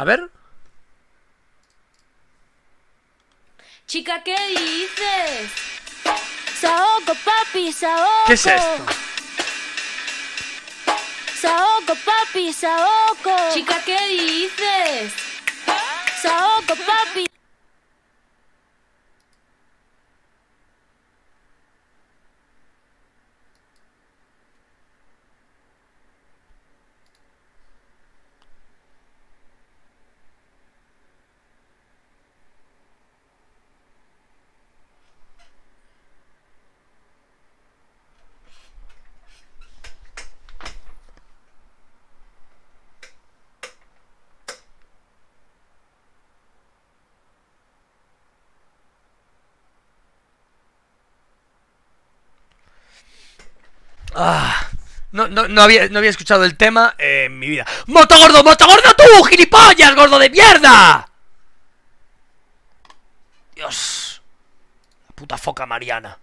A ver. Chica, ¿qué dices? Saoco, papi, saoco. ¿Qué es esto? Saoco, papi, saoco. Chica, ¿qué dices? Saoco, papi. Ah, no, no, no, había, no había escuchado el tema en mi vida. ¡Moto gordo, moto gordo tú, gilipollas, gordo de mierda! Dios. La puta foca mariana.